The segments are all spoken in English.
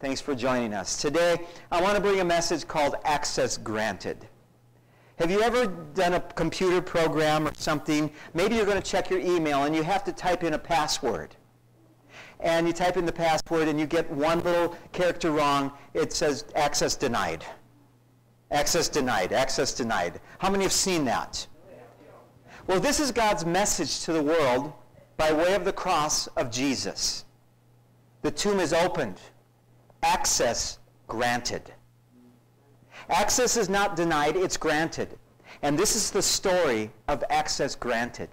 Thanks for joining us. Today, I want to bring a message called Access Granted. Have you ever done a computer program or something? Maybe you're going to check your email and you have to type in a password. And you type in the password and you get one little character wrong. It says access denied. Access denied. Access denied. How many have seen that? Well, this is God's message to the world by way of the cross of Jesus. The tomb is opened. Access granted. Access is not denied, it's granted. And this is the story of access granted.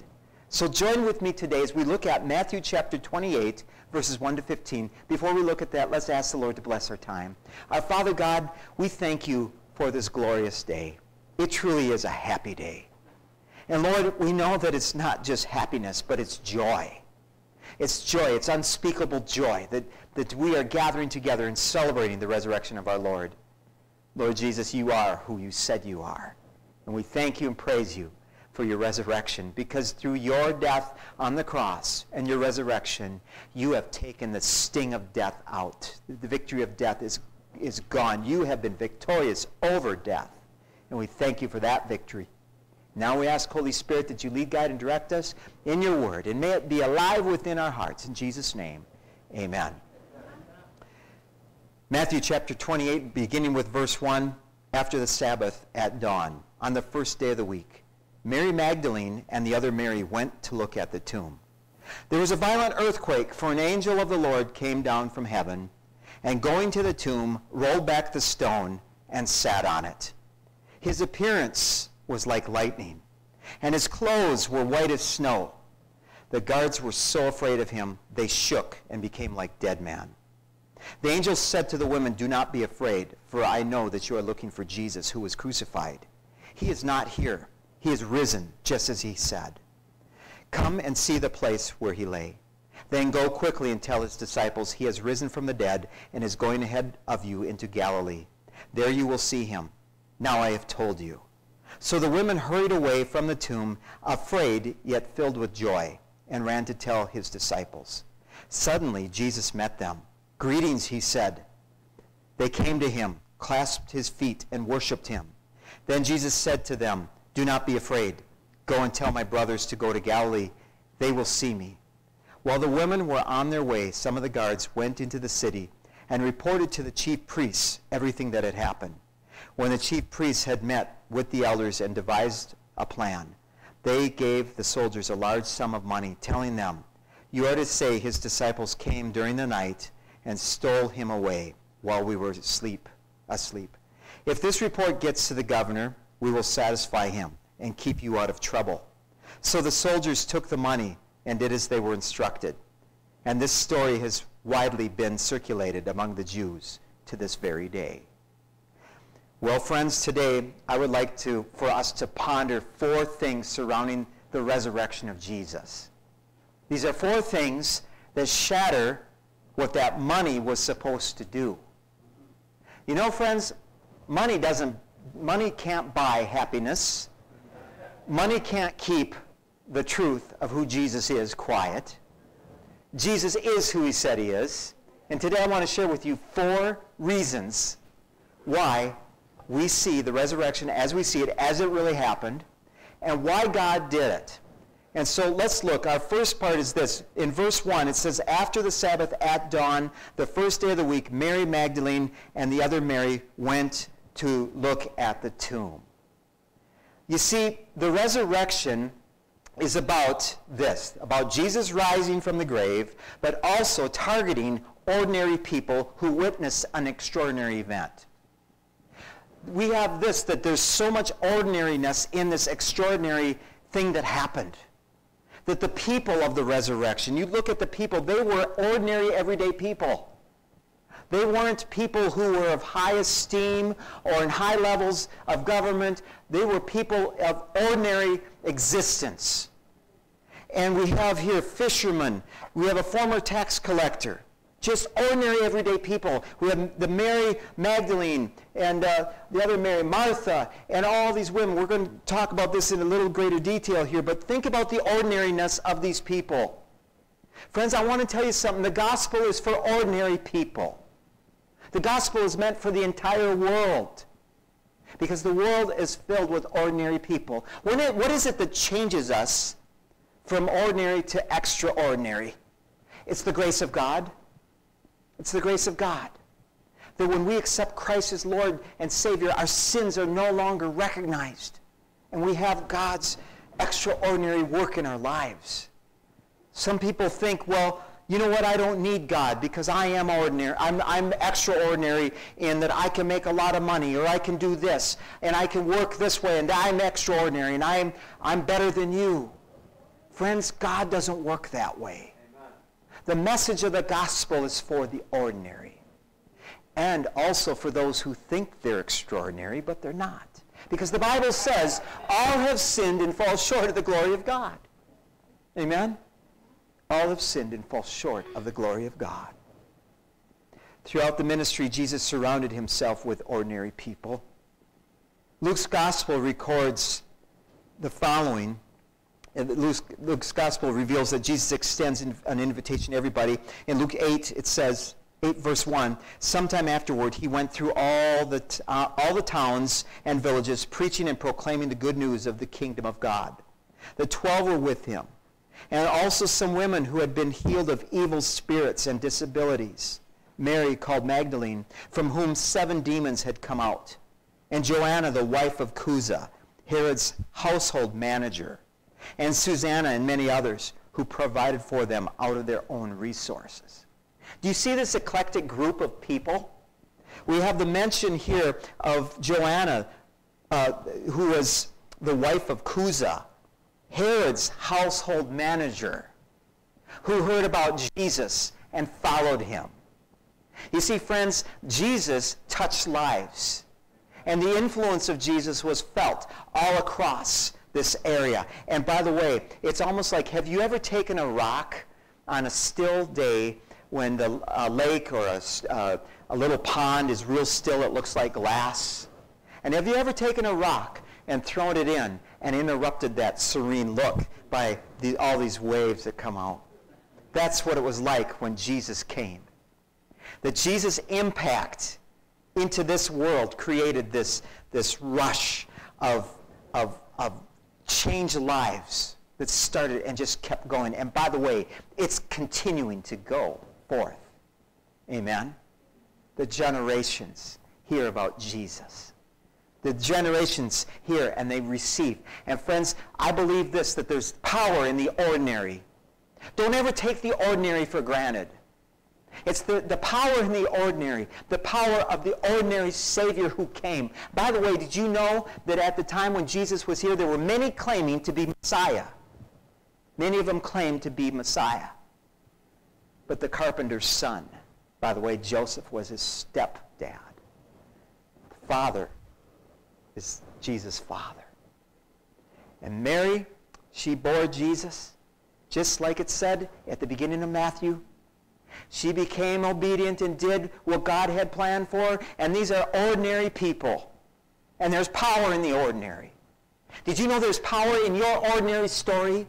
So join with me today as we look at Matthew chapter 28, verses 1 to 15. Before we look at that, let's ask the Lord to bless our time. Our Father God, we thank you for this glorious day. It truly is a happy day. And Lord, we know that it's not just happiness, but it's joy. It's joy, it's unspeakable joy that, that we are gathering together and celebrating the resurrection of our Lord. Lord Jesus, you are who you said you are. And we thank you and praise you for your resurrection because through your death on the cross and your resurrection, you have taken the sting of death out. The victory of death is, is gone. You have been victorious over death. And we thank you for that victory. Now we ask, Holy Spirit, that you lead, guide, and direct us in your word. And may it be alive within our hearts. In Jesus' name, amen. Matthew chapter 28, beginning with verse 1, after the Sabbath at dawn, on the first day of the week, Mary Magdalene and the other Mary went to look at the tomb. There was a violent earthquake, for an angel of the Lord came down from heaven, and going to the tomb, rolled back the stone and sat on it. His appearance was like lightning, and his clothes were white as snow. The guards were so afraid of him, they shook and became like dead men. The angel said to the women, Do not be afraid, for I know that you are looking for Jesus who was crucified. He is not here. He is risen, just as he said. Come and see the place where he lay. Then go quickly and tell his disciples, He has risen from the dead and is going ahead of you into Galilee. There you will see him. Now I have told you. So the women hurried away from the tomb, afraid yet filled with joy, and ran to tell his disciples. Suddenly Jesus met them. Greetings, he said. They came to him, clasped his feet, and worshipped him. Then Jesus said to them, Do not be afraid. Go and tell my brothers to go to Galilee. They will see me. While the women were on their way, some of the guards went into the city and reported to the chief priests everything that had happened. When the chief priests had met with the elders and devised a plan, they gave the soldiers a large sum of money, telling them, You are to say his disciples came during the night and stole him away while we were asleep. asleep. If this report gets to the governor, we will satisfy him and keep you out of trouble. So the soldiers took the money and did as they were instructed. And this story has widely been circulated among the Jews to this very day. Well, friends, today I would like to, for us to ponder four things surrounding the resurrection of Jesus. These are four things that shatter what that money was supposed to do. You know, friends, money doesn't, money can't buy happiness. Money can't keep the truth of who Jesus is quiet. Jesus is who he said he is. And today I want to share with you four reasons why we see the resurrection as we see it, as it really happened, and why God did it. And so let's look. Our first part is this. In verse 1, it says, After the Sabbath at dawn, the first day of the week, Mary Magdalene and the other Mary went to look at the tomb. You see, the resurrection is about this, about Jesus rising from the grave, but also targeting ordinary people who witness an extraordinary event we have this that there's so much ordinariness in this extraordinary thing that happened. That the people of the resurrection, you look at the people, they were ordinary, everyday people. They weren't people who were of high esteem or in high levels of government. They were people of ordinary existence. And we have here fishermen. We have a former tax collector. Just ordinary, everyday people. We have the Mary Magdalene and uh, the other Mary, Martha, and all these women. We're going to talk about this in a little greater detail here, but think about the ordinariness of these people. Friends, I want to tell you something. The gospel is for ordinary people. The gospel is meant for the entire world because the world is filled with ordinary people. It, what is it that changes us from ordinary to extraordinary? It's the grace of God. It's the grace of God. That when we accept Christ as Lord and Savior, our sins are no longer recognized. And we have God's extraordinary work in our lives. Some people think, well, you know what, I don't need God because I am ordinary. I'm, I'm extraordinary in that I can make a lot of money or I can do this and I can work this way and I'm extraordinary and I'm, I'm better than you. Friends, God doesn't work that way. The message of the gospel is for the ordinary and also for those who think they're extraordinary, but they're not. Because the Bible says all have sinned and fall short of the glory of God. Amen? All have sinned and fall short of the glory of God. Throughout the ministry, Jesus surrounded himself with ordinary people. Luke's gospel records the following. Luke's, Luke's gospel reveals that Jesus extends an invitation to everybody. In Luke 8, it says, 8 verse 1, sometime afterward he went through all the, uh, all the towns and villages, preaching and proclaiming the good news of the kingdom of God. The twelve were with him and also some women who had been healed of evil spirits and disabilities. Mary, called Magdalene, from whom seven demons had come out, and Joanna, the wife of Chuza, Herod's household manager, and Susanna and many others who provided for them out of their own resources. Do you see this eclectic group of people? We have the mention here of Joanna, uh, who was the wife of Chuza, Herod's household manager who heard about Jesus and followed him. You see, friends, Jesus touched lives. And the influence of Jesus was felt all across this area. And by the way, it's almost like have you ever taken a rock on a still day when the uh, lake or a, uh, a little pond is real still, it looks like glass? And have you ever taken a rock and thrown it in and interrupted that serene look by the, all these waves that come out. That's what it was like when Jesus came. That Jesus' impact into this world created this, this rush of, of, of changed lives that started and just kept going. And by the way, it's continuing to go forth. Amen? The generations hear about Jesus the generations hear and they receive. And friends, I believe this, that there's power in the ordinary. Don't ever take the ordinary for granted. It's the, the power in the ordinary, the power of the ordinary Savior who came. By the way, did you know that at the time when Jesus was here, there were many claiming to be Messiah? Many of them claimed to be Messiah. But the carpenter's son, by the way, Joseph was his stepdad. Father is Jesus' father. And Mary, she bore Jesus, just like it said at the beginning of Matthew. She became obedient and did what God had planned for her. And these are ordinary people. And there's power in the ordinary. Did you know there's power in your ordinary story?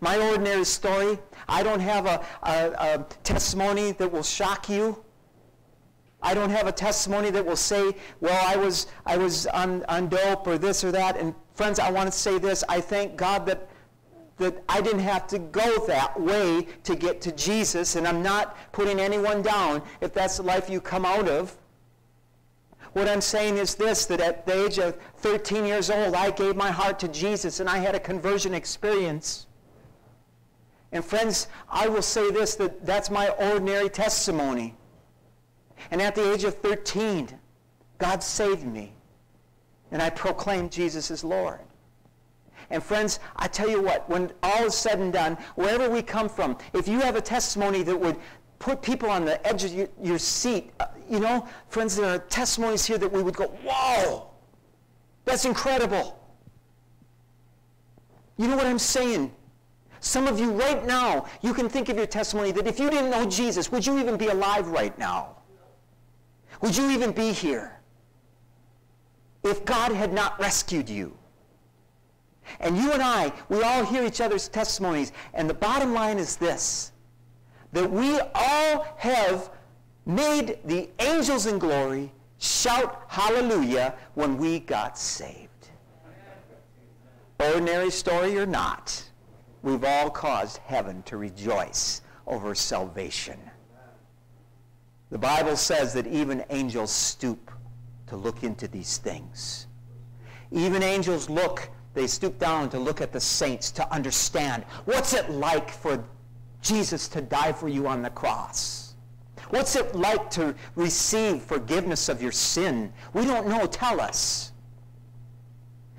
My ordinary story, I don't have a, a, a testimony that will shock you. I don't have a testimony that will say, well, I was, I was on, on dope or this or that. And friends, I want to say this. I thank God that, that I didn't have to go that way to get to Jesus. And I'm not putting anyone down if that's the life you come out of. What I'm saying is this, that at the age of 13 years old, I gave my heart to Jesus and I had a conversion experience. And friends, I will say this, that that's my ordinary testimony. And at the age of 13, God saved me. And I proclaimed Jesus as Lord. And friends, I tell you what, when all is said and done, wherever we come from, if you have a testimony that would put people on the edge of your, your seat, uh, you know, friends, there are testimonies here that we would go, whoa, that's incredible. You know what I'm saying? Some of you right now, you can think of your testimony that if you didn't know Jesus, would you even be alive right now? Would you even be here if God had not rescued you? And you and I, we all hear each other's testimonies. And the bottom line is this, that we all have made the angels in glory shout hallelujah when we got saved. Ordinary story or not, we've all caused heaven to rejoice over salvation. The Bible says that even angels stoop to look into these things. Even angels look, they stoop down to look at the saints to understand what's it like for Jesus to die for you on the cross. What's it like to receive forgiveness of your sin? We don't know. Tell us.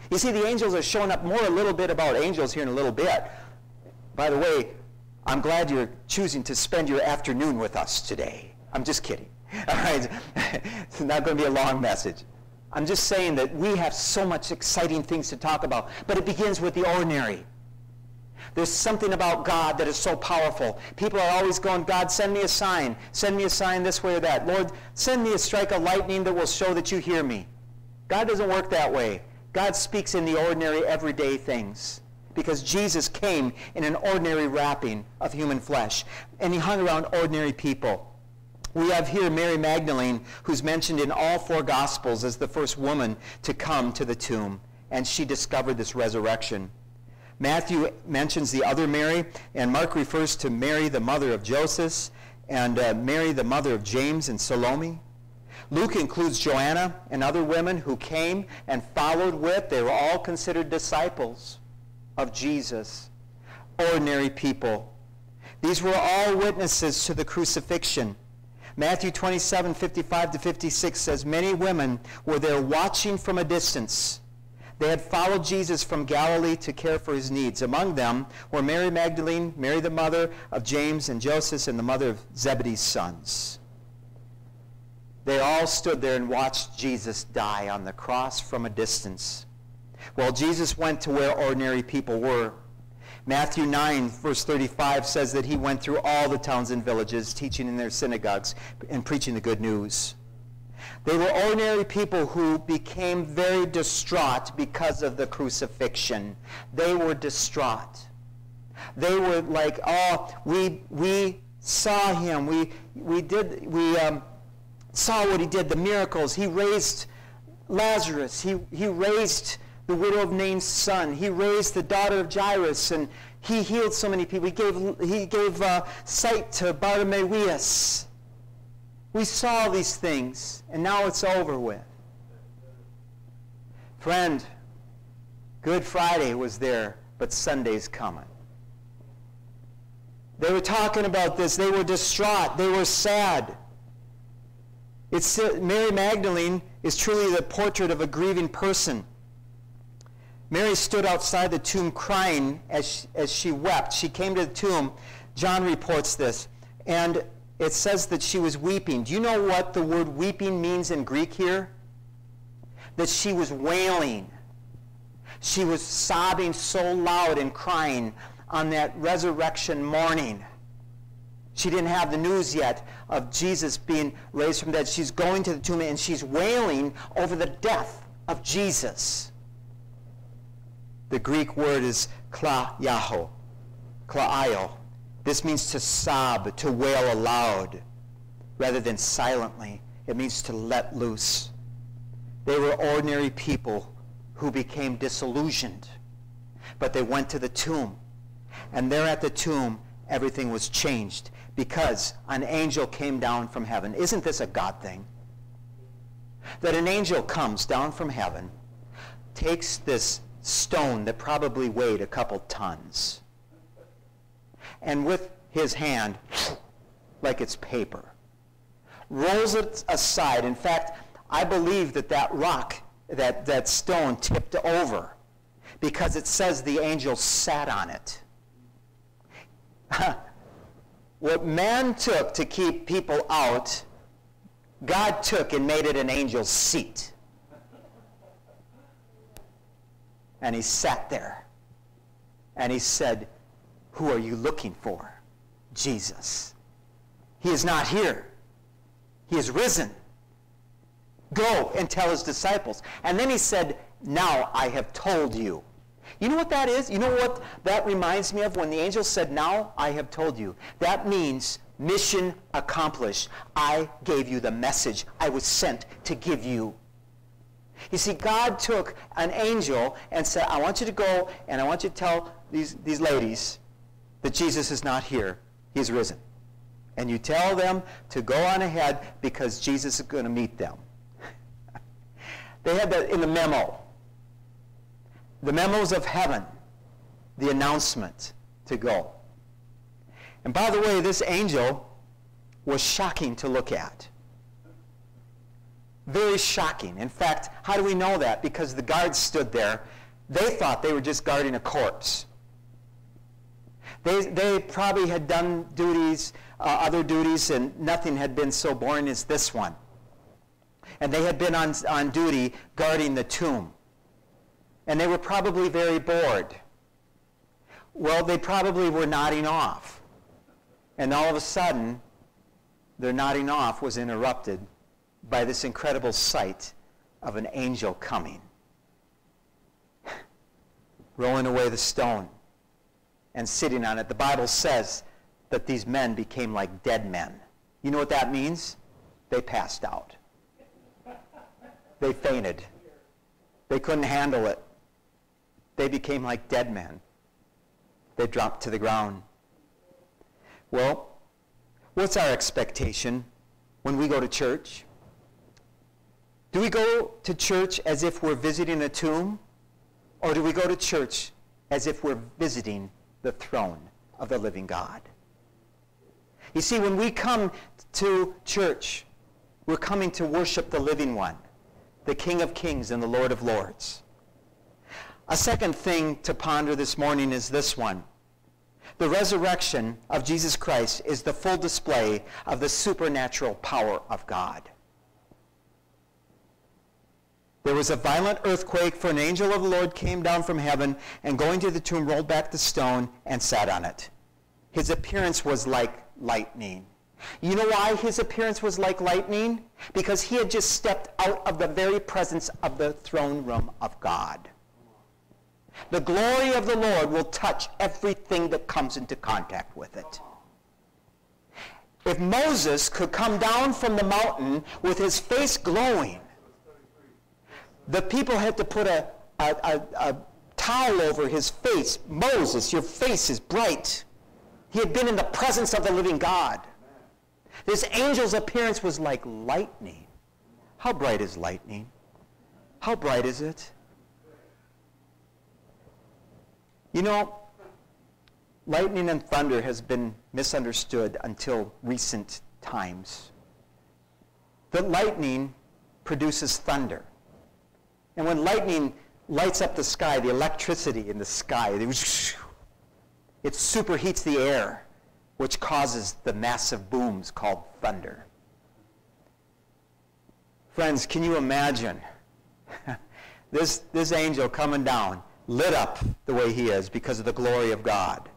You see, the angels are showing up more a little bit about angels here in a little bit. By the way, I'm glad you're choosing to spend your afternoon with us today. I'm just kidding. All right? it's not going to be a long message. I'm just saying that we have so much exciting things to talk about, but it begins with the ordinary. There's something about God that is so powerful. People are always going, God, send me a sign. Send me a sign this way or that. Lord, send me a strike of lightning that will show that you hear me. God doesn't work that way. God speaks in the ordinary, everyday things because Jesus came in an ordinary wrapping of human flesh, and he hung around ordinary people. We have here Mary Magdalene, who's mentioned in all four Gospels as the first woman to come to the tomb, and she discovered this resurrection. Matthew mentions the other Mary, and Mark refers to Mary, the mother of Joseph, and uh, Mary, the mother of James and Salome. Luke includes Joanna and other women who came and followed with. They were all considered disciples of Jesus, ordinary people. These were all witnesses to the crucifixion. Matthew 27, 55 to 56 says, Many women were there watching from a distance they had followed Jesus from Galilee to care for his needs. Among them were Mary Magdalene, Mary the mother of James and Joseph, and the mother of Zebedee's sons. They all stood there and watched Jesus die on the cross from a distance. While Jesus went to where ordinary people were. Matthew 9, verse 35 says that he went through all the towns and villages, teaching in their synagogues and preaching the good news. They were ordinary people who became very distraught because of the crucifixion. They were distraught. They were like, oh, we, we saw him. We, we, did, we um, saw what he did, the miracles. He raised Lazarus. He, he raised the widow of Nain's son. He raised the daughter of Jairus, and he healed so many people. He gave, he gave uh, sight to Bartimaeus. We saw these things, and now it's over with. Friend, Good Friday was there, but Sunday's coming. They were talking about this. They were distraught. They were sad. It's, Mary Magdalene is truly the portrait of a grieving person. Mary stood outside the tomb crying as she, as she wept. She came to the tomb. John reports this. And it says that she was weeping. Do you know what the word weeping means in Greek here? That she was wailing. She was sobbing so loud and crying on that resurrection morning. She didn't have the news yet of Jesus being raised from the dead. She's going to the tomb and she's wailing over the death of Jesus. The Greek word is klayaho, klaio. This means to sob, to wail aloud, rather than silently. It means to let loose. They were ordinary people who became disillusioned, but they went to the tomb. And there at the tomb, everything was changed because an angel came down from heaven. Isn't this a God thing? That an angel comes down from heaven, takes this stone that probably weighed a couple tons, and with his hand, like it's paper, rolls it aside. In fact, I believe that that rock, that, that stone tipped over because it says the angel sat on it. what man took to keep people out, God took and made it an angel's seat. And he sat there. And he said, who are you looking for? Jesus. He is not here. He is risen. Go and tell his disciples. And then he said, Now I have told you. You know what that is? You know what that reminds me of when the angel said, Now I have told you? That means mission accomplished. I gave you the message I was sent to give you. You see, God took an angel and said, I want you to go and I want you to tell these, these ladies that Jesus is not here. He's risen. And you tell them to go on ahead because Jesus is going to meet them. they had that in the memo. The memos of heaven, the announcement to go. And by the way, this angel was shocking to look at. Very shocking. In fact, how do we know that? Because the guards stood there. They thought they were just guarding a corpse. They, they probably had done duties, uh, other duties, and nothing had been so boring as this one. And they had been on, on duty guarding the tomb. And they were probably very bored. Well, they probably were nodding off. And all of a sudden, their nodding off was interrupted by this incredible sight of an angel coming, rolling away the stone and sitting on it. The Bible says that these men became like dead men. You know what that means? They passed out. They fainted. They couldn't handle it. They became like dead men. They dropped to the ground. Well, what's our expectation when we go to church? Do we go to church as if we're visiting a tomb? Or do we go to church as if we're visiting the throne of the living God? You see, when we come to church, we're coming to worship the living one, the King of kings and the Lord of lords. A second thing to ponder this morning is this one. The resurrection of Jesus Christ is the full display of the supernatural power of God. There was a violent earthquake, for an angel of the Lord came down from heaven and going to the tomb rolled back the stone and sat on it. His appearance was like lightning. You know why his appearance was like lightning? Because he had just stepped out of the very presence of the throne room of God. The glory of the Lord will touch everything that comes into contact with it. If Moses could come down from the mountain with his face glowing, the people had to put a, a, a, a towel over his face. Moses, your face is bright. He had been in the presence of the living God. This angel's appearance was like lightning. How bright is lightning? How bright is it? You know, lightning and thunder has been misunderstood until recent times. That lightning produces thunder. And when lightning lights up the sky, the electricity in the sky, it superheats the air, which causes the massive booms called thunder. Friends, can you imagine this, this angel coming down, lit up the way he is because of the glory of God?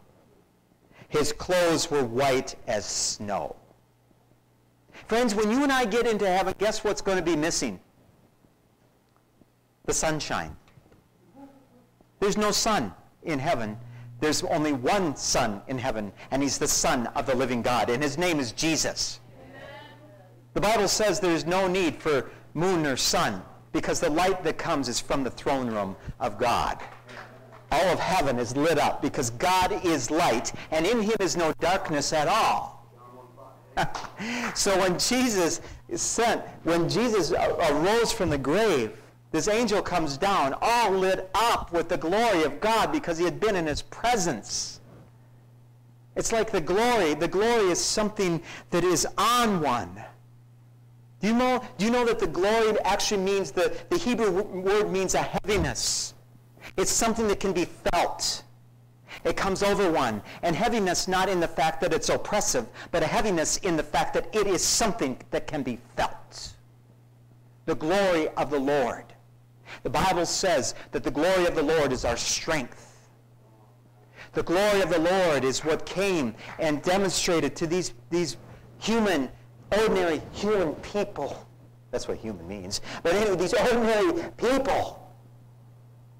His clothes were white as snow. Friends, when you and I get into heaven, guess what's going to be missing? The sunshine. There's no sun in heaven. There's only one Son in heaven, and he's the Son of the living God, and his name is Jesus. The Bible says there's no need for moon or sun because the light that comes is from the throne room of God. All of heaven is lit up because God is light, and in him is no darkness at all. so when Jesus sent, when Jesus arose from the grave, this angel comes down, all lit up with the glory of God because he had been in his presence. It's like the glory. The glory is something that is on one. Do you know, do you know that the glory actually means, the, the Hebrew word means a heaviness. It's something that can be felt. It comes over one. And heaviness not in the fact that it's oppressive, but a heaviness in the fact that it is something that can be felt. The glory of the Lord. The Bible says that the glory of the Lord is our strength. The glory of the Lord is what came and demonstrated to these, these human, ordinary human people. That's what human means. But anyway, these ordinary people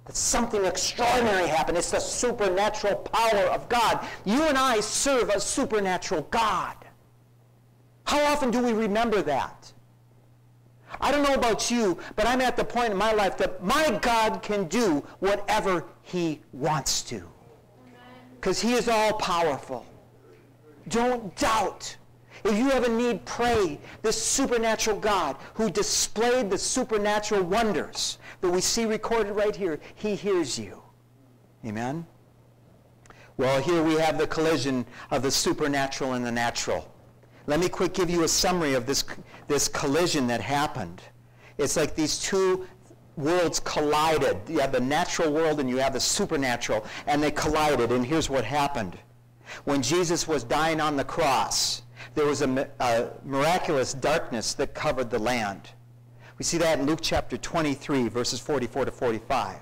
that something extraordinary happened. It's the supernatural power of God. You and I serve a supernatural God. How often do we remember that? I don't know about you, but I'm at the point in my life that my God can do whatever he wants to. Because he is all powerful. Don't doubt. If you have a need, pray. This supernatural God who displayed the supernatural wonders that we see recorded right here, he hears you. Amen? Well, here we have the collision of the supernatural and the natural. Let me quick give you a summary of this, this collision that happened. It's like these two worlds collided. You have the natural world and you have the supernatural, and they collided. And here's what happened. When Jesus was dying on the cross, there was a, a miraculous darkness that covered the land. We see that in Luke chapter 23, verses 44 to 45.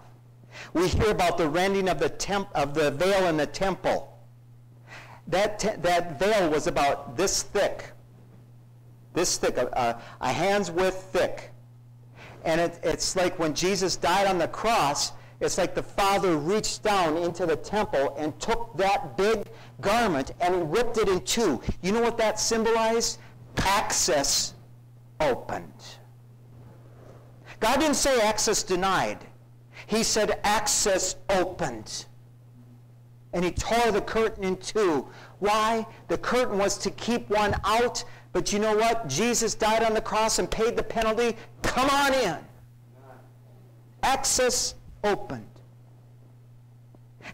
We hear about the rending of the, temp, of the veil in the temple. That, that veil was about this thick, this thick, a, a, a hand's width thick. And it, it's like when Jesus died on the cross, it's like the Father reached down into the temple and took that big garment and ripped it in two. You know what that symbolized? Access opened. God didn't say access denied. He said access opened. And he tore the curtain in two. Why? The curtain was to keep one out, but you know what? Jesus died on the cross and paid the penalty. Come on in. Access opened.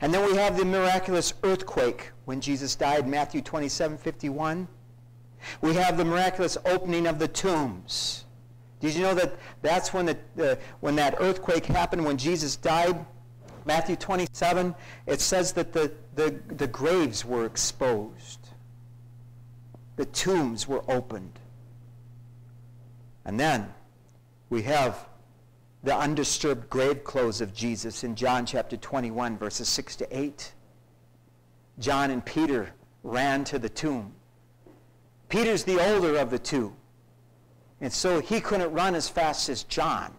And then we have the miraculous earthquake when Jesus died, Matthew 27, 51. We have the miraculous opening of the tombs. Did you know that that's when, the, when that earthquake happened when Jesus died? Matthew 27, it says that the, the, the graves were exposed. The tombs were opened. And then we have the undisturbed grave clothes of Jesus in John chapter 21, verses 6 to 8. John and Peter ran to the tomb. Peter's the older of the two. And so he couldn't run as fast as John.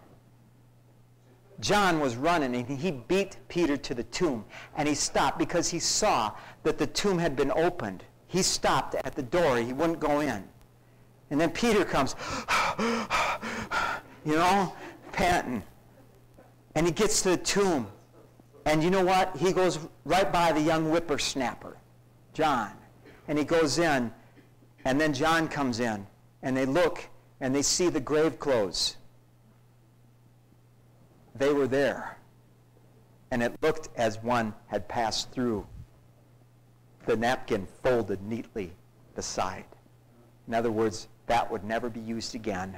John was running and he beat Peter to the tomb. And he stopped because he saw that the tomb had been opened. He stopped at the door. He wouldn't go in. And then Peter comes, you know, panting. And he gets to the tomb. And you know what? He goes right by the young whippersnapper, John. And he goes in. And then John comes in. And they look and they see the grave clothes. They were there. And it looked as one had passed through. The napkin folded neatly beside. In other words, that would never be used again.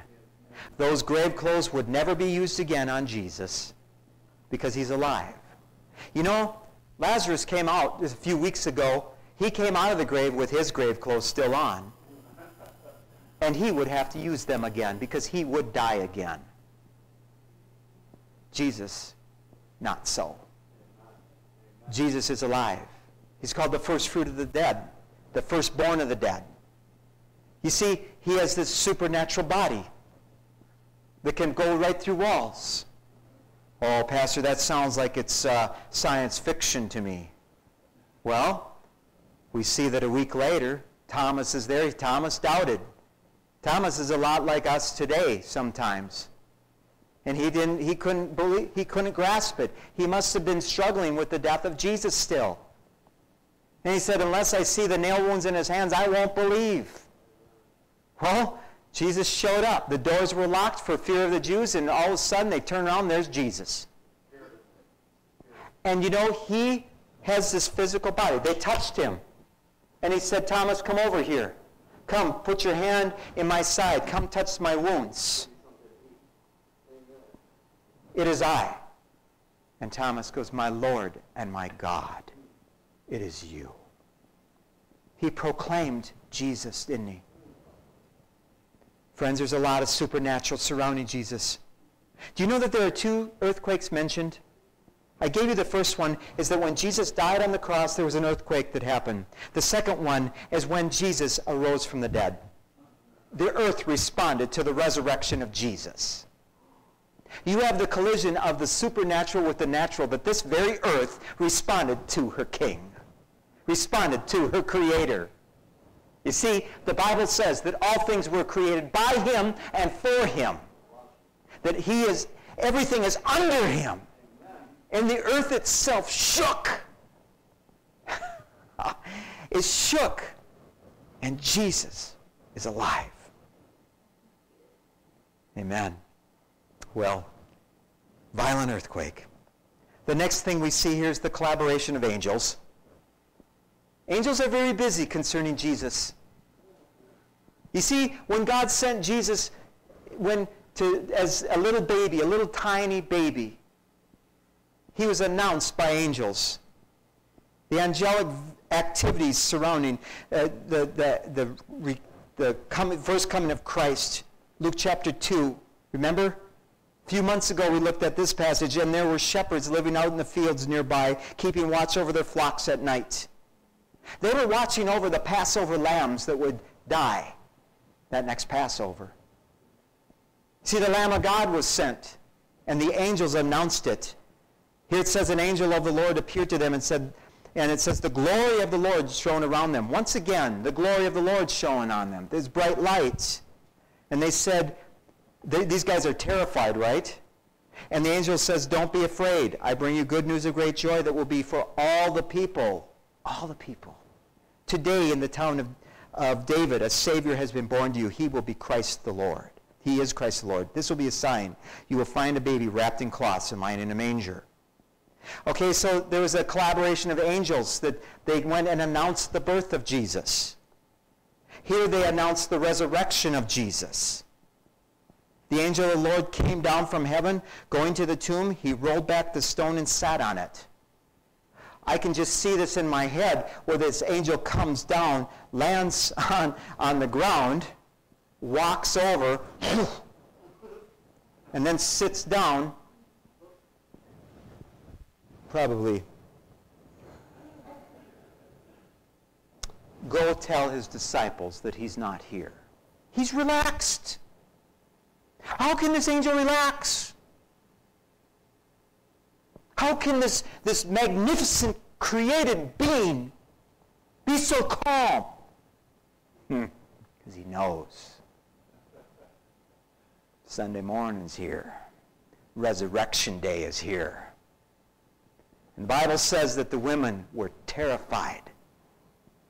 Those grave clothes would never be used again on Jesus because he's alive. You know, Lazarus came out a few weeks ago. He came out of the grave with his grave clothes still on. And he would have to use them again because he would die again. Jesus, not so. Jesus is alive. He's called the first fruit of the dead, the firstborn of the dead. You see, he has this supernatural body that can go right through walls. Oh, Pastor, that sounds like it's uh, science fiction to me. Well, we see that a week later, Thomas is there. Thomas doubted. Thomas is a lot like us today sometimes. And he didn't he couldn't believe he couldn't grasp it. He must have been struggling with the death of Jesus still. And he said, Unless I see the nail wounds in his hands, I won't believe. Well, Jesus showed up. The doors were locked for fear of the Jews, and all of a sudden they turn around, there's Jesus. And you know, he has this physical body. They touched him. And he said, Thomas, come over here. Come, put your hand in my side. Come touch my wounds. It is I. And Thomas goes, My Lord and my God. It is you. He proclaimed Jesus, didn't he? Friends, there's a lot of supernatural surrounding Jesus. Do you know that there are two earthquakes mentioned? I gave you the first one is that when Jesus died on the cross, there was an earthquake that happened. The second one is when Jesus arose from the dead. The earth responded to the resurrection of Jesus. You have the collision of the supernatural with the natural, that this very earth responded to her king, responded to her creator. You see, the Bible says that all things were created by him and for him. That he is, everything is under him. And the earth itself shook. it shook. And Jesus is alive. Amen. Well, violent earthquake. The next thing we see here is the collaboration of angels. Angels are very busy concerning Jesus. You see, when God sent Jesus when to, as a little baby, a little tiny baby, he was announced by angels. The angelic activities surrounding uh, the, the, the, the coming, first coming of Christ. Luke chapter 2. Remember? A few months ago, we looked at this passage, and there were shepherds living out in the fields nearby, keeping watch over their flocks at night. They were watching over the Passover lambs that would die that next Passover. See, the Lamb of God was sent, and the angels announced it. Here it says, an angel of the Lord appeared to them and said, and it says, the glory of the Lord shone around them. Once again, the glory of the Lord shone on them. There's bright lights. And they said, they, these guys are terrified, right? And the angel says, don't be afraid. I bring you good news of great joy that will be for all the people. All the people. Today in the town of, of David, a Savior has been born to you. He will be Christ the Lord. He is Christ the Lord. This will be a sign. You will find a baby wrapped in cloths and lying in a manger. Okay, so there was a collaboration of angels that they went and announced the birth of Jesus. Here they announced the resurrection of Jesus. The angel of the Lord came down from heaven, going to the tomb. He rolled back the stone and sat on it. I can just see this in my head where this angel comes down, lands on, on the ground, walks over, and then sits down probably go tell his disciples that he's not here. He's relaxed. How can this angel relax? How can this, this magnificent created being be so calm? Because hmm. he knows. Sunday morning's here. Resurrection day is here. And the Bible says that the women were terrified.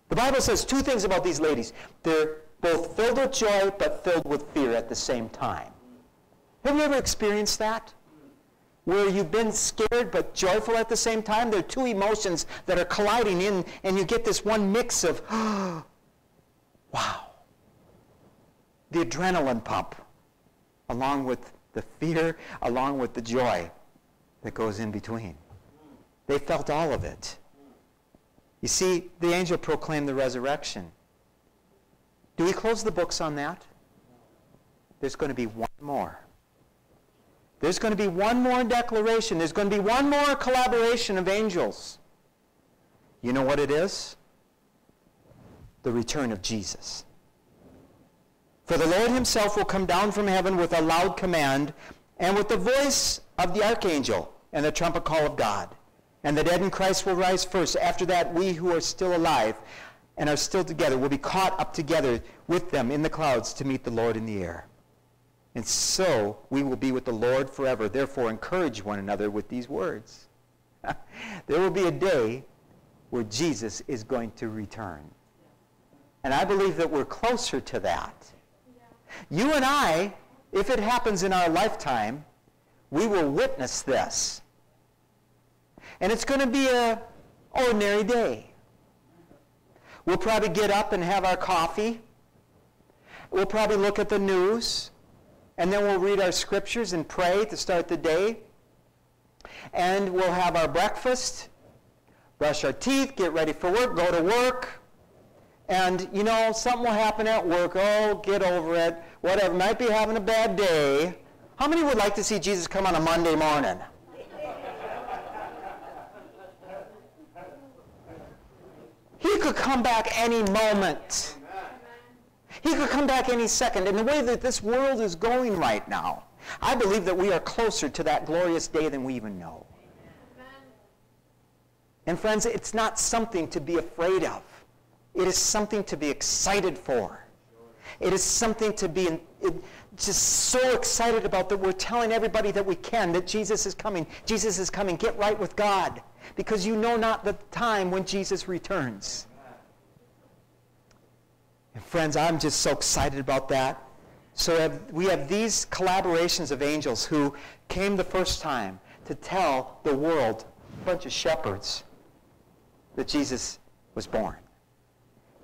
The Bible says two things about these ladies. They're both filled with joy but filled with fear at the same time. Have you ever experienced that? Where you've been scared but joyful at the same time? There are two emotions that are colliding in, and you get this one mix of, wow. The adrenaline pump, along with the fear, along with the joy that goes in between. They felt all of it. You see, the angel proclaimed the resurrection. Do we close the books on that? There's going to be one more. There's going to be one more declaration. There's going to be one more collaboration of angels. You know what it is? The return of Jesus. For the Lord himself will come down from heaven with a loud command and with the voice of the archangel and the trumpet call of God and the dead in Christ will rise first. After that, we who are still alive and are still together will be caught up together with them in the clouds to meet the Lord in the air. And so we will be with the Lord forever. Therefore, encourage one another with these words. there will be a day where Jesus is going to return. And I believe that we're closer to that. You and I, if it happens in our lifetime, we will witness this. And it's going to be an ordinary day. We'll probably get up and have our coffee. We'll probably look at the news. And then we'll read our scriptures and pray to start the day. And we'll have our breakfast, brush our teeth, get ready for work, go to work. And, you know, something will happen at work. Oh, get over it. Whatever. Might be having a bad day. How many would like to see Jesus come on a Monday morning? He could come back any moment. He could come back any second. And the way that this world is going right now, I believe that we are closer to that glorious day than we even know. And friends, it's not something to be afraid of. It is something to be excited for. It is something to be in, it, just so excited about that we're telling everybody that we can that Jesus is coming. Jesus is coming. Get right with God because you know not the time when Jesus returns. And friends, I'm just so excited about that. So we have these collaborations of angels who came the first time to tell the world, a bunch of shepherds, that Jesus was born.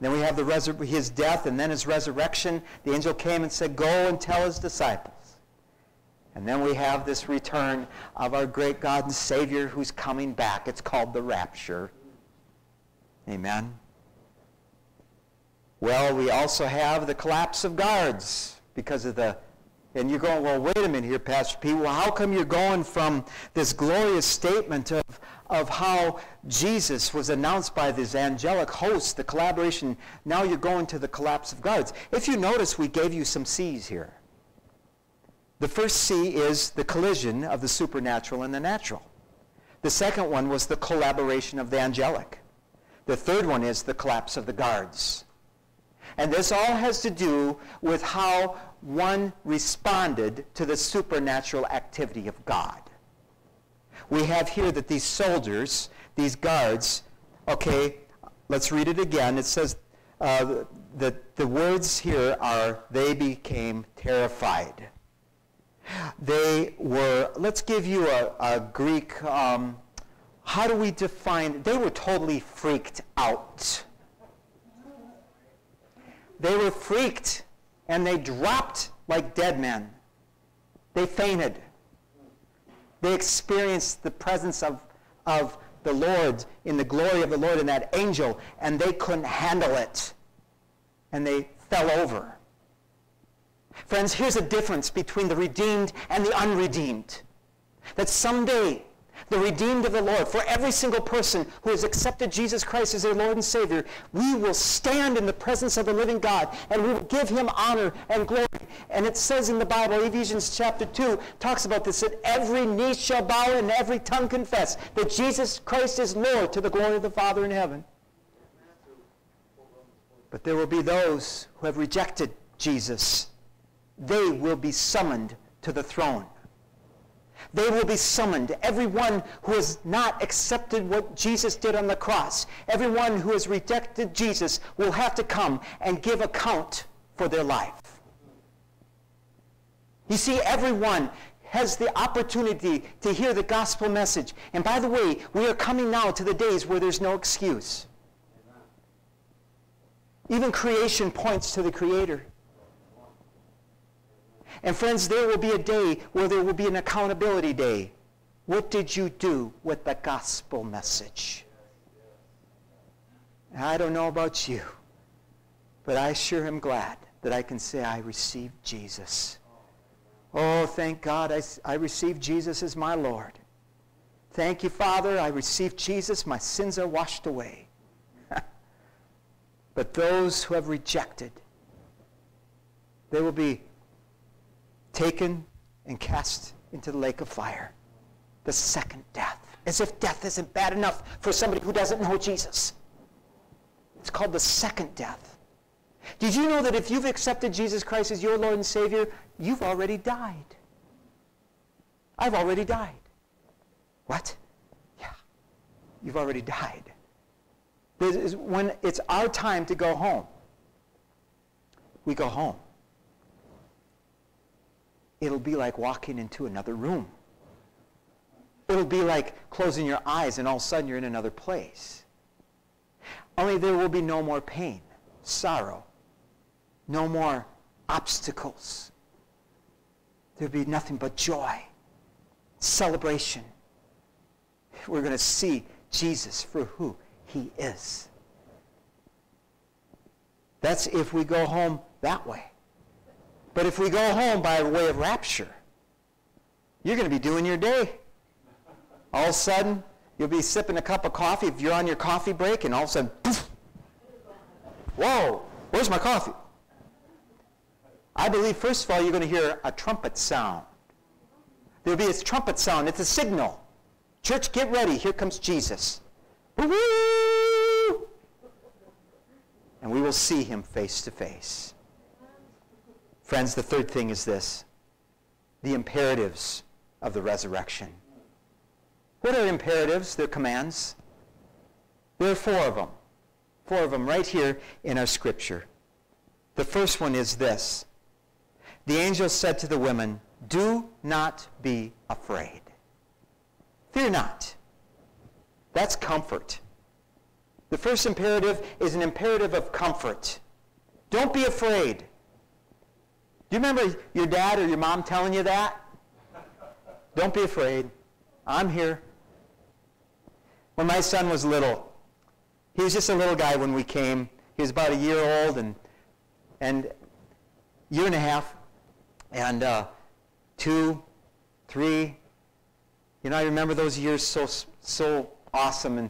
Then we have the his death and then his resurrection. The angel came and said, Go and tell his disciples. And then we have this return of our great God and Savior who's coming back. It's called the rapture. Amen. Well, we also have the collapse of guards because of the and you're going, well, wait a minute here, Pastor P. Well, how come you're going from this glorious statement of, of how Jesus was announced by this angelic host, the collaboration, now you're going to the collapse of guards. If you notice, we gave you some C's here. The first C is the collision of the supernatural and the natural. The second one was the collaboration of the angelic. The third one is the collapse of the guards. And this all has to do with how one responded to the supernatural activity of God. We have here that these soldiers, these guards, okay, let's read it again. It says uh, that the words here are, they became terrified. They were, let's give you a, a Greek, um, how do we define, they were totally freaked out. They were freaked and they dropped like dead men. They fainted. They experienced the presence of, of the Lord in the glory of the Lord in that angel, and they couldn't handle it. And they fell over. Friends, here's a difference between the redeemed and the unredeemed. That someday the redeemed of the Lord, for every single person who has accepted Jesus Christ as their Lord and Savior, we will stand in the presence of the living God and we will give him honor and glory. And it says in the Bible, Ephesians chapter 2 talks about this, that every knee shall bow and every tongue confess that Jesus Christ is Lord to the glory of the Father in heaven. But there will be those who have rejected Jesus. They will be summoned to the throne. They will be summoned. Everyone who has not accepted what Jesus did on the cross, everyone who has rejected Jesus will have to come and give account for their life. You see, everyone has the opportunity to hear the gospel message. And by the way, we are coming now to the days where there's no excuse. Even creation points to the Creator. And friends, there will be a day where there will be an accountability day. What did you do with the gospel message? I don't know about you, but I sure am glad that I can say I received Jesus. Oh, thank God I, I received Jesus as my Lord. Thank you, Father, I received Jesus. My sins are washed away. but those who have rejected, they will be taken and cast into the lake of fire. The second death. As if death isn't bad enough for somebody who doesn't know Jesus. It's called the second death. Did you know that if you've accepted Jesus Christ as your Lord and Savior, you've already died? I've already died. What? Yeah. You've already died. When it's our time to go home, we go home it'll be like walking into another room. It'll be like closing your eyes and all of a sudden you're in another place. Only there will be no more pain, sorrow, no more obstacles. There'll be nothing but joy, celebration. We're going to see Jesus for who he is. That's if we go home that way. But if we go home by way of rapture, you're going to be doing your day. All of a sudden, you'll be sipping a cup of coffee if you're on your coffee break, and all of a sudden, poof, whoa, where's my coffee? I believe, first of all, you're going to hear a trumpet sound. There'll be a trumpet sound. It's a signal. Church, get ready. Here comes Jesus. And we will see him face to face. Friends, the third thing is this the imperatives of the resurrection. What are imperatives? They're commands. There are four of them. Four of them right here in our scripture. The first one is this. The angel said to the women, Do not be afraid. Fear not. That's comfort. The first imperative is an imperative of comfort. Don't be afraid. Do you remember your dad or your mom telling you that? Don't be afraid. I'm here. When my son was little, he was just a little guy when we came. He was about a year old and and year and a half, and uh, two, three. You know, I remember those years so so awesome. And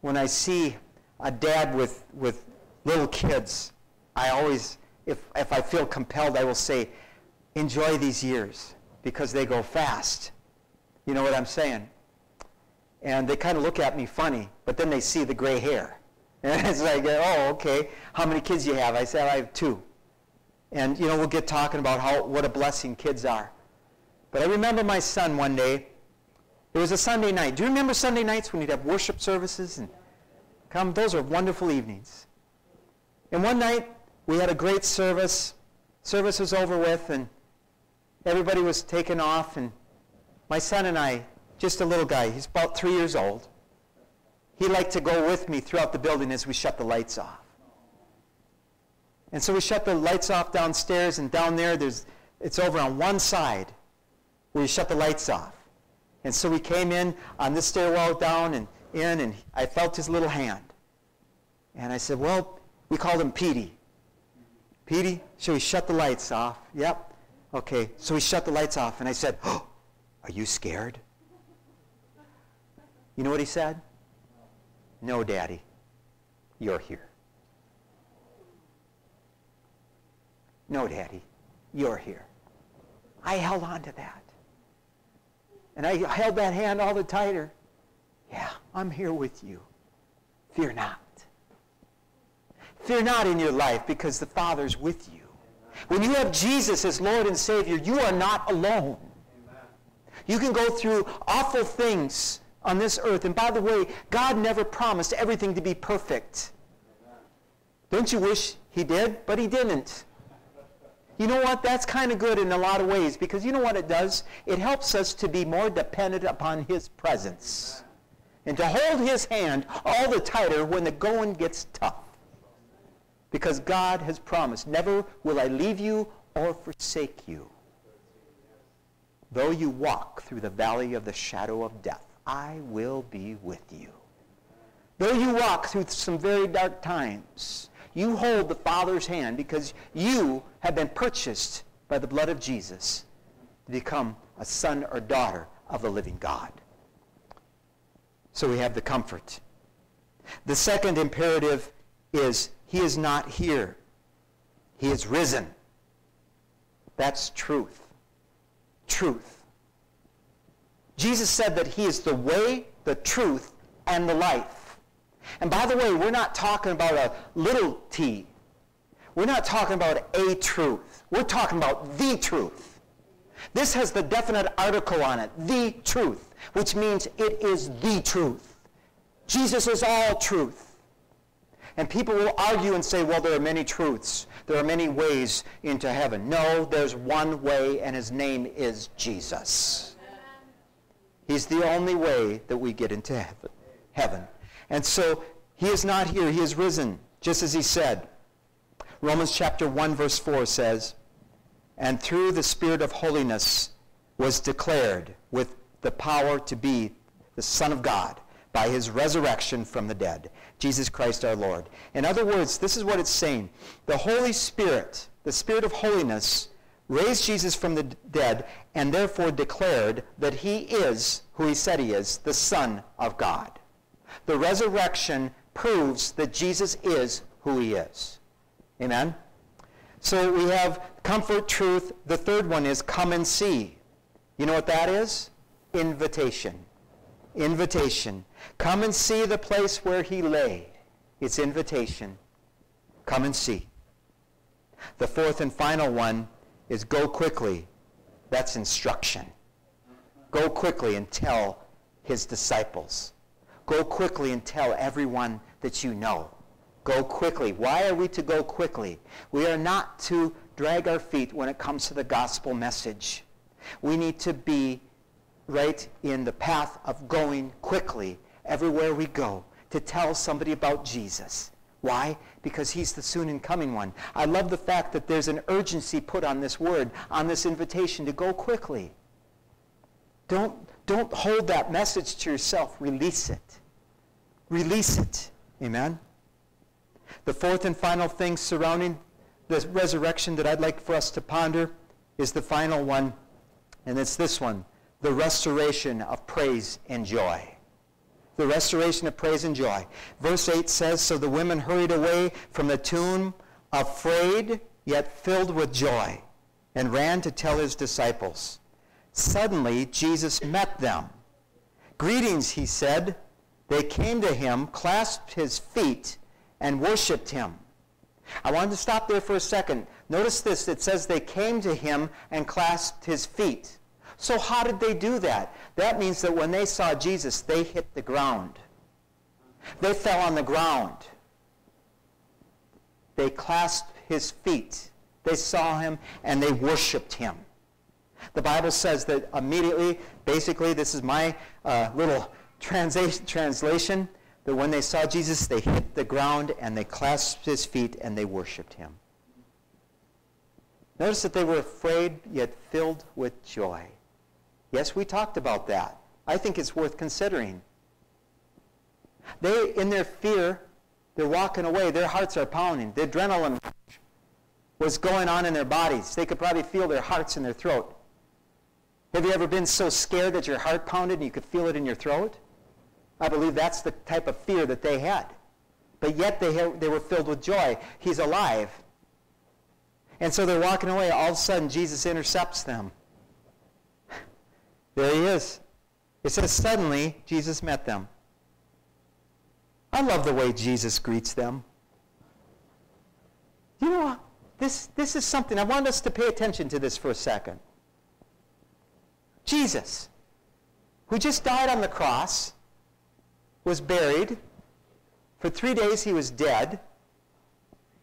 when I see a dad with with little kids, I always if, if I feel compelled, I will say, enjoy these years because they go fast. You know what I'm saying? And they kind of look at me funny, but then they see the gray hair. And it's like, oh, okay. How many kids do you have? I said, I have two. And, you know, we'll get talking about how, what a blessing kids are. But I remember my son one day. It was a Sunday night. Do you remember Sunday nights when you'd have worship services? And come, those are wonderful evenings. And one night, we had a great service. Service was over with, and everybody was taken off. And my son and I, just a little guy, he's about three years old, he liked to go with me throughout the building as we shut the lights off. And so we shut the lights off downstairs, and down there, there's, it's over on one side where you shut the lights off. And so we came in on this stairwell down and in, and I felt his little hand. And I said, well, we called him Petey. Petey, shall we shut the lights off? Yep. Okay, so we shut the lights off, and I said, oh, are you scared? You know what he said? No, Daddy, you're here. No, Daddy, you're here. I held on to that. And I held that hand all the tighter. Yeah, I'm here with you. Fear not. Fear not in your life because the Father's with you. When you have Jesus as Lord and Savior, you are not alone. You can go through awful things on this earth. And by the way, God never promised everything to be perfect. Don't you wish he did? But he didn't. You know what? That's kind of good in a lot of ways because you know what it does? It helps us to be more dependent upon his presence and to hold his hand all the tighter when the going gets tough. Because God has promised, never will I leave you or forsake you. Though you walk through the valley of the shadow of death, I will be with you. Though you walk through some very dark times, you hold the Father's hand because you have been purchased by the blood of Jesus to become a son or daughter of the living God. So we have the comfort. The second imperative is he is not here. He is risen. That's truth. Truth. Jesus said that he is the way, the truth, and the life. And by the way, we're not talking about a little t. We're not talking about a truth. We're talking about the truth. This has the definite article on it, the truth, which means it is the truth. Jesus is all truth. And people will argue and say, well, there are many truths. There are many ways into heaven. No, there's one way, and his name is Jesus. He's the only way that we get into heaven. And so he is not here. He is risen, just as he said. Romans chapter 1, verse 4 says, And through the Spirit of holiness was declared with the power to be the Son of God by his resurrection from the dead, Jesus Christ our Lord. In other words, this is what it's saying. The Holy Spirit, the Spirit of holiness, raised Jesus from the dead and therefore declared that he is who he said he is, the Son of God. The resurrection proves that Jesus is who he is. Amen? So we have comfort, truth. The third one is come and see. You know what that is? Invitation. Invitation. Come and see the place where he lay. It's invitation. Come and see. The fourth and final one is go quickly. That's instruction. Go quickly and tell his disciples. Go quickly and tell everyone that you know. Go quickly. Why are we to go quickly? We are not to drag our feet when it comes to the gospel message. We need to be right in the path of going quickly everywhere we go to tell somebody about Jesus. Why? Because he's the soon and coming one. I love the fact that there's an urgency put on this word, on this invitation to go quickly. Don't, don't hold that message to yourself. Release it. Release it. Amen? The fourth and final thing surrounding the resurrection that I'd like for us to ponder is the final one, and it's this one the restoration of praise and joy. The restoration of praise and joy. Verse 8 says So the women hurried away from the tomb, afraid, yet filled with joy, and ran to tell his disciples. Suddenly, Jesus met them. Greetings, he said. They came to him, clasped his feet, and worshiped him. I wanted to stop there for a second. Notice this. It says they came to him and clasped his feet. So how did they do that? That means that when they saw Jesus, they hit the ground. They fell on the ground. They clasped his feet. They saw him and they worshiped him. The Bible says that immediately, basically, this is my uh, little transa- translation, that when they saw Jesus, they hit the ground and they clasped his feet and they worshiped him. Notice that they were afraid yet filled with joy. Yes, we talked about that. I think it's worth considering. They, in their fear, they're walking away. Their hearts are pounding. The adrenaline was going on in their bodies. They could probably feel their hearts in their throat. Have you ever been so scared that your heart pounded and you could feel it in your throat? I believe that's the type of fear that they had. But yet they, had, they were filled with joy. He's alive. And so they're walking away. All of a sudden, Jesus intercepts them. There he is. It says, suddenly, Jesus met them. I love the way Jesus greets them. You know, this, this is something, I want us to pay attention to this for a second. Jesus, who just died on the cross, was buried. For three days he was dead.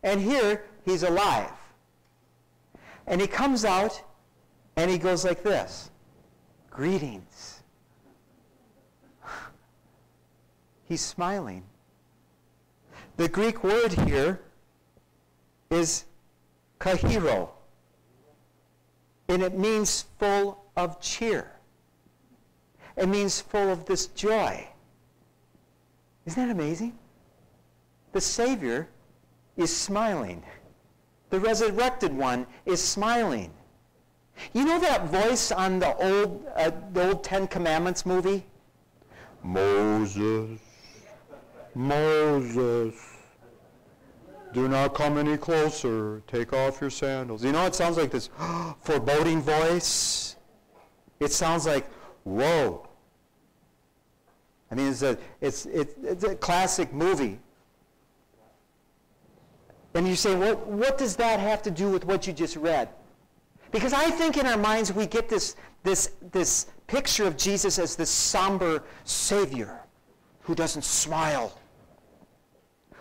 And here he's alive. And he comes out and he goes like this Greetings. He's smiling. The Greek word here is chairo, and it means full of cheer. It means full of this joy. Isn't that amazing? The Savior is smiling. The resurrected one is smiling. You know that voice on the old, uh, the old Ten Commandments movie? Moses, Moses, do not come any closer. Take off your sandals. You know, it sounds like this foreboding voice. It sounds like, whoa. I mean, it's a, it's, it's, it's a classic movie. And you say, what, what does that have to do with what you just read? Because I think in our minds we get this, this, this picture of Jesus as this somber Savior who doesn't smile,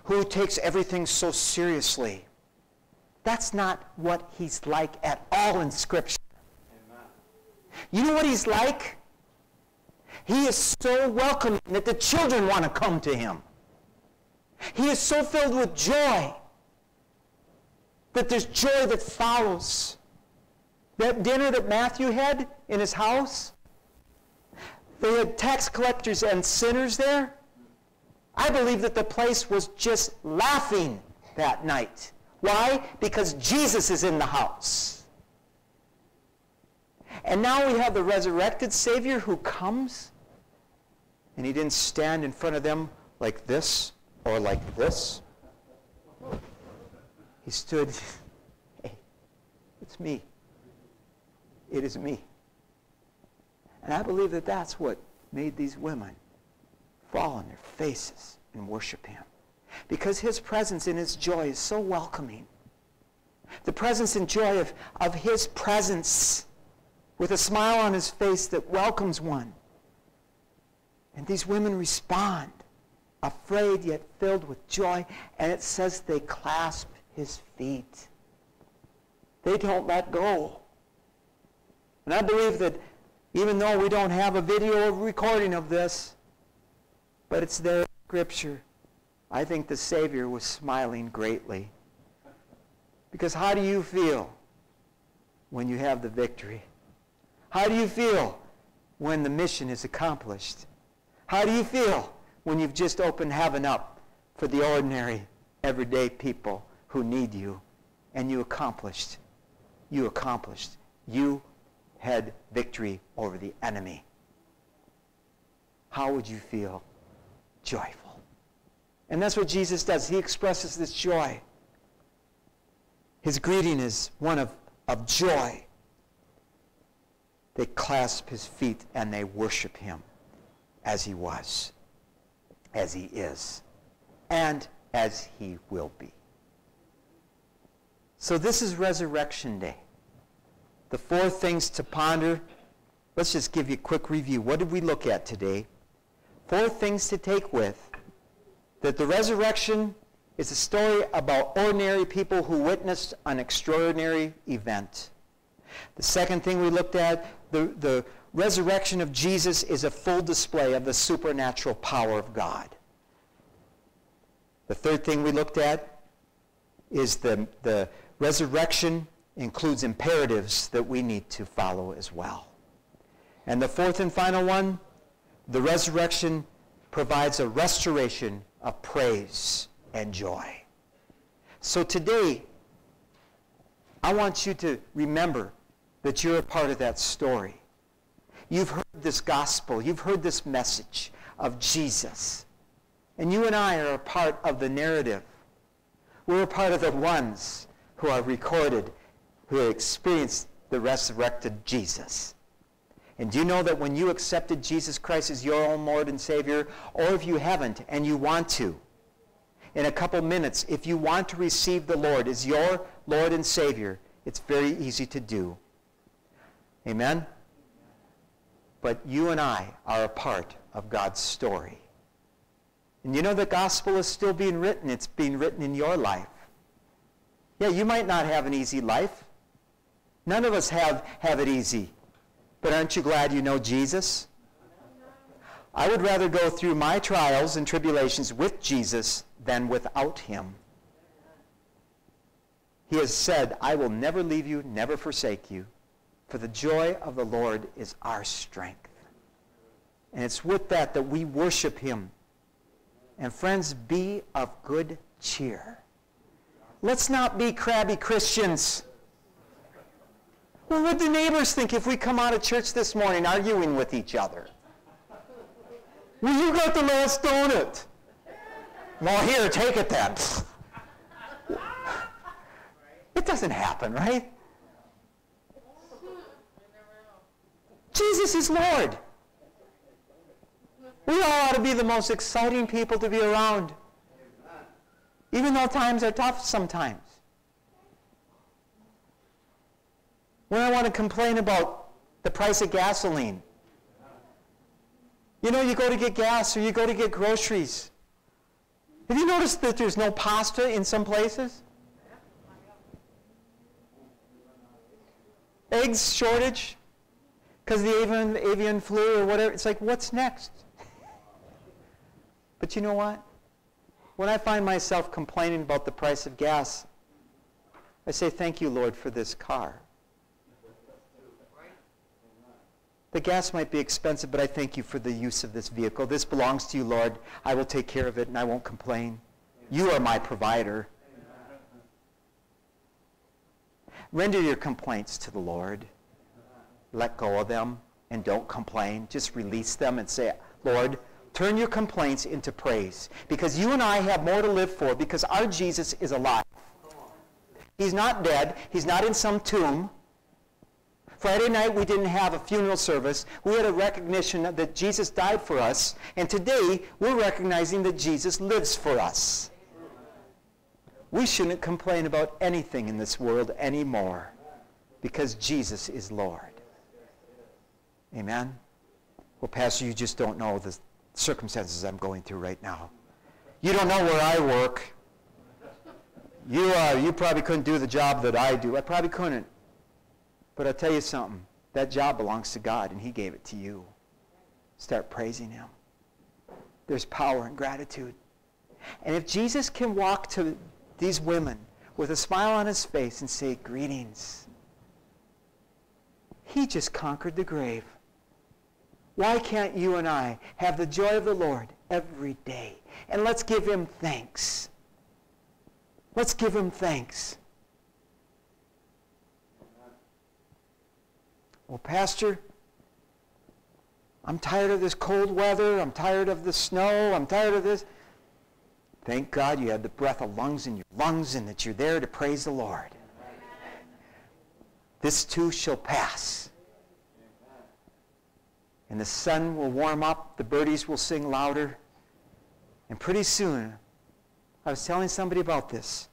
who takes everything so seriously. That's not what he's like at all in Scripture. Amen. You know what he's like? He is so welcoming that the children want to come to him. He is so filled with joy that there's joy that follows. That dinner that Matthew had in his house, they had tax collectors and sinners there. I believe that the place was just laughing that night. Why? Because Jesus is in the house. And now we have the resurrected Savior who comes, and he didn't stand in front of them like this or like this. He stood, hey, it's me. It is me. And I believe that that's what made these women fall on their faces and worship him. Because his presence and his joy is so welcoming. The presence and joy of, of his presence with a smile on his face that welcomes one. And these women respond, afraid yet filled with joy. And it says they clasp his feet. They don't let go. And I believe that even though we don't have a video recording of this, but it's there in Scripture, I think the Savior was smiling greatly. Because how do you feel when you have the victory? How do you feel when the mission is accomplished? How do you feel when you've just opened heaven up for the ordinary, everyday people who need you and you accomplished? You accomplished. You had victory over the enemy. How would you feel? Joyful. And that's what Jesus does. He expresses this joy. His greeting is one of, of joy. They clasp his feet and they worship him as he was, as he is, and as he will be. So this is Resurrection Day. The four things to ponder. Let's just give you a quick review. What did we look at today? Four things to take with. That the resurrection is a story about ordinary people who witnessed an extraordinary event. The second thing we looked at, the, the resurrection of Jesus is a full display of the supernatural power of God. The third thing we looked at is the, the resurrection includes imperatives that we need to follow as well. And the fourth and final one, the resurrection provides a restoration of praise and joy. So today, I want you to remember that you're a part of that story. You've heard this gospel. You've heard this message of Jesus. And you and I are a part of the narrative. We're a part of the ones who are recorded, who experienced the resurrected Jesus. And do you know that when you accepted Jesus Christ as your own Lord and Savior, or if you haven't and you want to, in a couple minutes, if you want to receive the Lord as your Lord and Savior, it's very easy to do. Amen? But you and I are a part of God's story. And you know the gospel is still being written. It's being written in your life. Yeah, you might not have an easy life. None of us have, have it easy. But aren't you glad you know Jesus? I would rather go through my trials and tribulations with Jesus than without him. He has said, I will never leave you, never forsake you, for the joy of the Lord is our strength. And it's with that that we worship him. And friends, be of good cheer. Let's not be crabby Christians. What would the neighbors think if we come out of church this morning arguing with each other? Well, you got the last donut. Well, here, take it then. It doesn't happen, right? Jesus is Lord. We all ought to be the most exciting people to be around. Even though times are tough sometimes. When I want to complain about the price of gasoline, you know, you go to get gas or you go to get groceries. Have you noticed that there's no pasta in some places? Eggs shortage because the avian, avian flu or whatever. It's like, what's next? but you know what? When I find myself complaining about the price of gas, I say, thank you, Lord, for this car. The gas might be expensive, but I thank you for the use of this vehicle. This belongs to you, Lord. I will take care of it and I won't complain. You are my provider. Render your complaints to the Lord. Let go of them and don't complain. Just release them and say, Lord, turn your complaints into praise. Because you and I have more to live for because our Jesus is alive. He's not dead. He's not in some tomb. Friday night, we didn't have a funeral service. We had a recognition that Jesus died for us. And today, we're recognizing that Jesus lives for us. We shouldn't complain about anything in this world anymore because Jesus is Lord. Amen? Well, Pastor, you just don't know the circumstances I'm going through right now. You don't know where I work. You, uh, you probably couldn't do the job that I do. I probably couldn't. But I'll tell you something. That job belongs to God, and he gave it to you. Start praising him. There's power in gratitude. And if Jesus can walk to these women with a smile on his face and say, Greetings, he just conquered the grave. Why can't you and I have the joy of the Lord every day? And let's give him thanks. Let's give him thanks. Well, Pastor, I'm tired of this cold weather. I'm tired of the snow. I'm tired of this. Thank God you have the breath of lungs in your lungs and that you're there to praise the Lord. This too shall pass. And the sun will warm up, the birdies will sing louder, and pretty soon, I was telling somebody about this.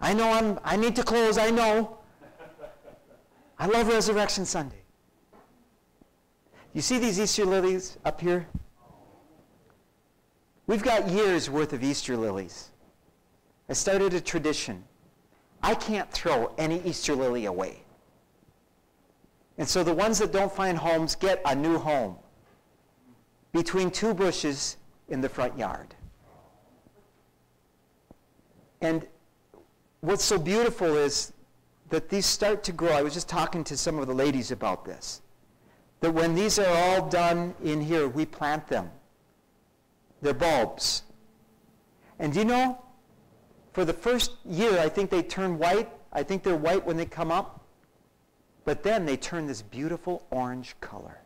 I know I'm, I need to close, I know. I love Resurrection Sunday. You see these Easter lilies up here? We've got years worth of Easter lilies. I started a tradition. I can't throw any Easter lily away. And so the ones that don't find homes get a new home between two bushes in the front yard. And what's so beautiful is that these start to grow. I was just talking to some of the ladies about this. That when these are all done in here, we plant them. They're bulbs. And you know, for the first year, I think they turn white. I think they're white when they come up. But then they turn this beautiful orange color.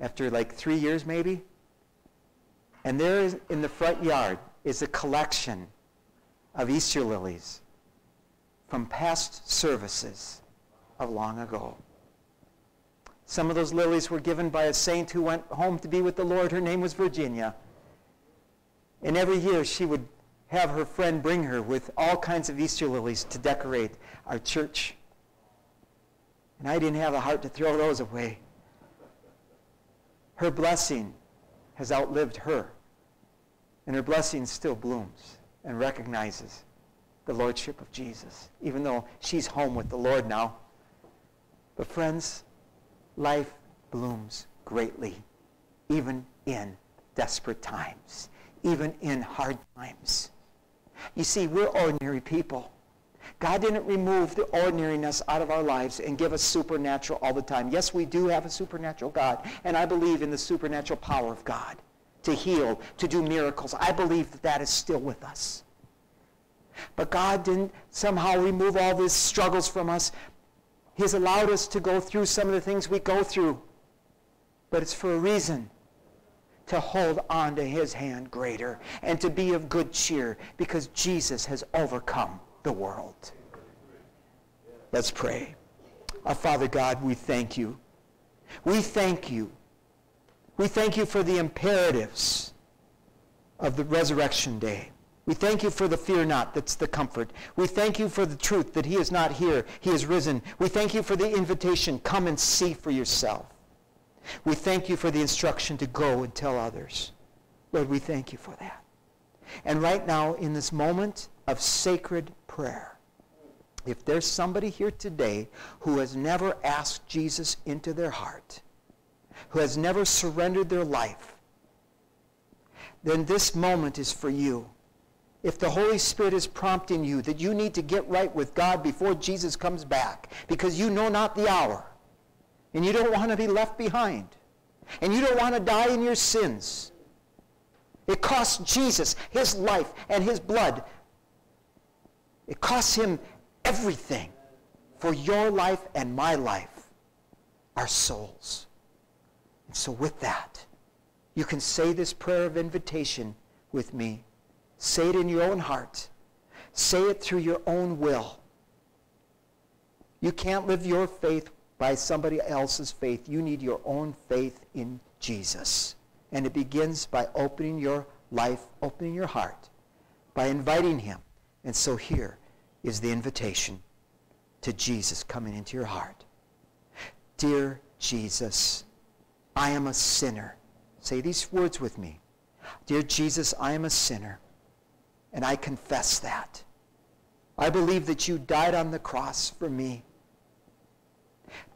After like three years, maybe. And there is, in the front yard is a collection of Easter lilies from past services of long ago. Some of those lilies were given by a saint who went home to be with the Lord. Her name was Virginia. And every year she would have her friend bring her with all kinds of Easter lilies to decorate our church. And I didn't have the heart to throw those away. Her blessing has outlived her. And her blessing still blooms and recognizes the lordship of Jesus, even though she's home with the Lord now. But friends, life blooms greatly, even in desperate times, even in hard times. You see, we're ordinary people. God didn't remove the ordinariness out of our lives and give us supernatural all the time. Yes, we do have a supernatural God, and I believe in the supernatural power of God to heal, to do miracles. I believe that that is still with us. But God didn't somehow remove all these struggles from us. He's allowed us to go through some of the things we go through. But it's for a reason to hold on to his hand greater and to be of good cheer because Jesus has overcome the world. Let's pray. Our Father God, we thank you. We thank you we thank you for the imperatives of the resurrection day. We thank you for the fear not, that's the comfort. We thank you for the truth that he is not here, he is risen. We thank you for the invitation, come and see for yourself. We thank you for the instruction to go and tell others. Lord, we thank you for that. And right now, in this moment of sacred prayer, if there's somebody here today who has never asked Jesus into their heart, who has never surrendered their life, then this moment is for you. If the Holy Spirit is prompting you that you need to get right with God before Jesus comes back, because you know not the hour, and you don't want to be left behind, and you don't want to die in your sins, it cost Jesus his life and his blood. It costs him everything for your life and my life, our souls. And so with that, you can say this prayer of invitation with me. Say it in your own heart. Say it through your own will. You can't live your faith by somebody else's faith. You need your own faith in Jesus. And it begins by opening your life, opening your heart, by inviting him. And so here is the invitation to Jesus coming into your heart. Dear Jesus, I am a sinner. Say these words with me. Dear Jesus, I am a sinner, and I confess that. I believe that you died on the cross for me.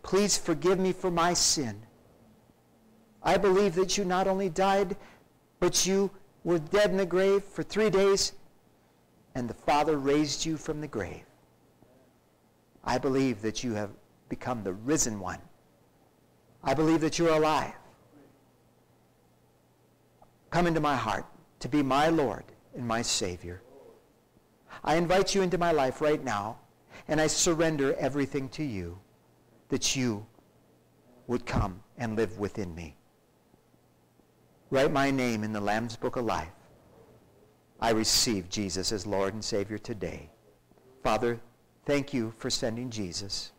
Please forgive me for my sin. I believe that you not only died, but you were dead in the grave for three days, and the Father raised you from the grave. I believe that you have become the risen one. I believe that you're alive. Come into my heart to be my Lord and my Savior. I invite you into my life right now, and I surrender everything to you that you would come and live within me. Write my name in the Lamb's Book of Life. I receive Jesus as Lord and Savior today. Father, thank you for sending Jesus.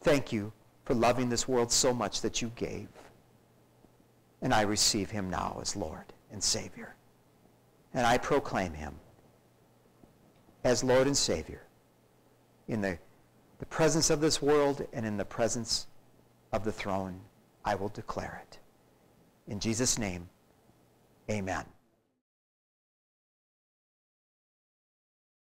Thank you for loving this world so much that you gave. And I receive him now as Lord and Savior. And I proclaim him as Lord and Savior in the, the presence of this world and in the presence of the throne. I will declare it. In Jesus' name, amen.